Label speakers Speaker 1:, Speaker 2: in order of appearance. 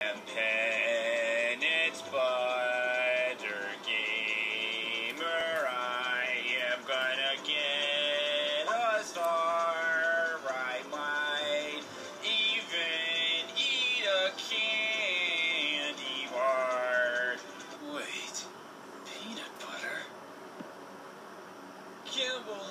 Speaker 1: Pen, it's Butter Gamer. I am gonna get a star. I might even eat a candy bar. Wait, peanut butter? Campbell.